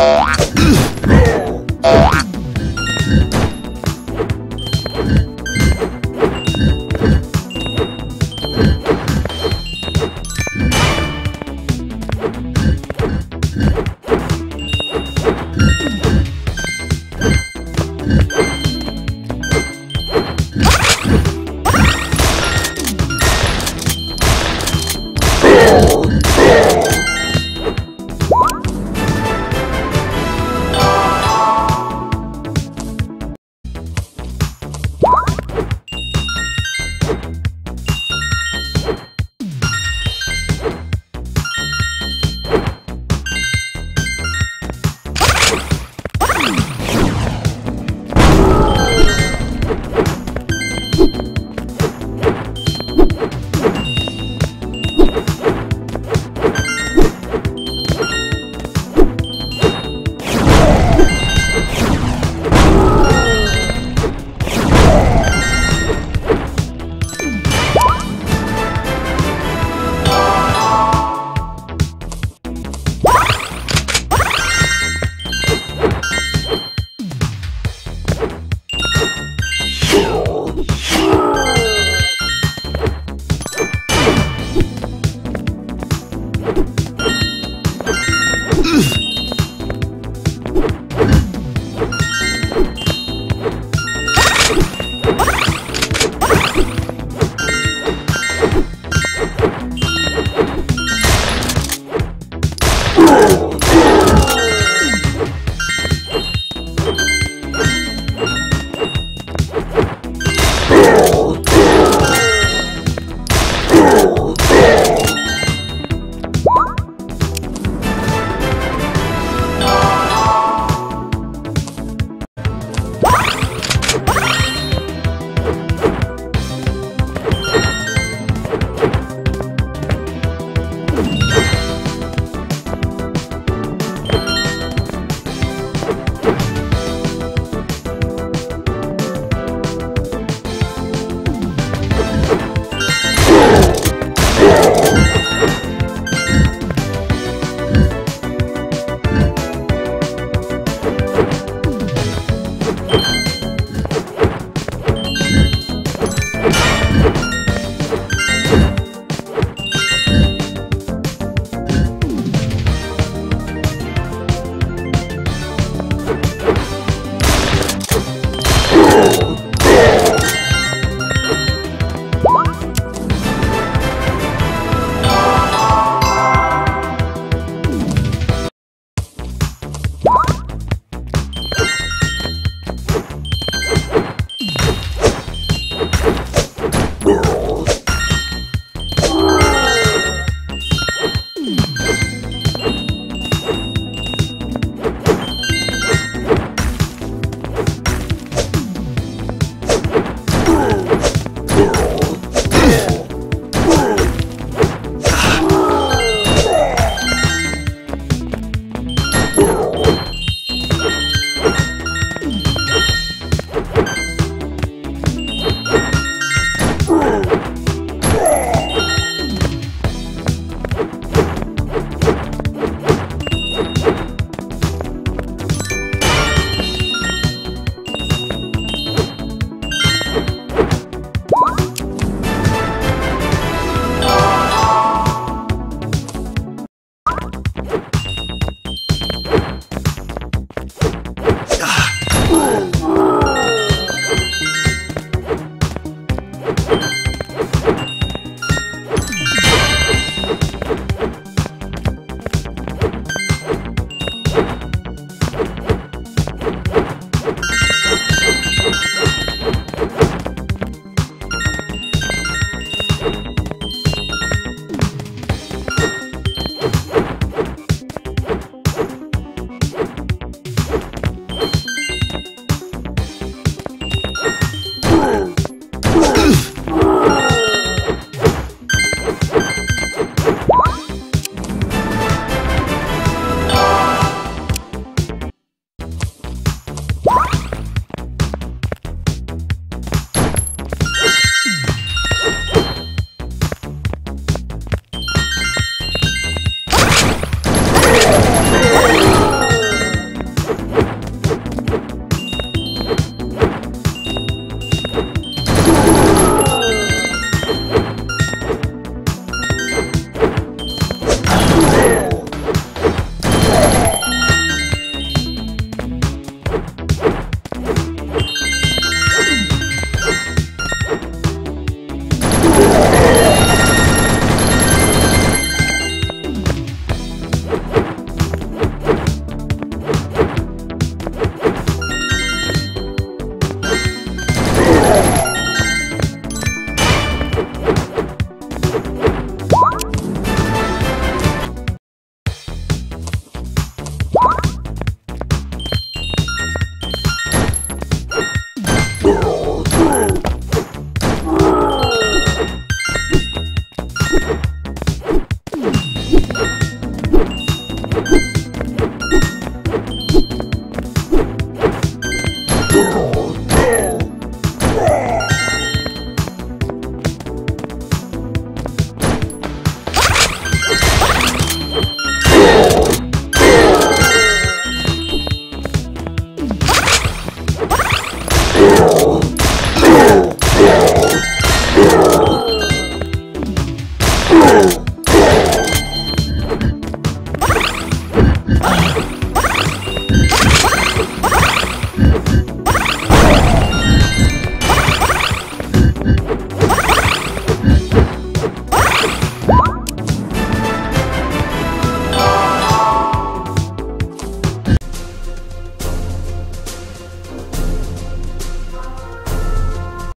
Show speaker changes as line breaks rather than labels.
Ah!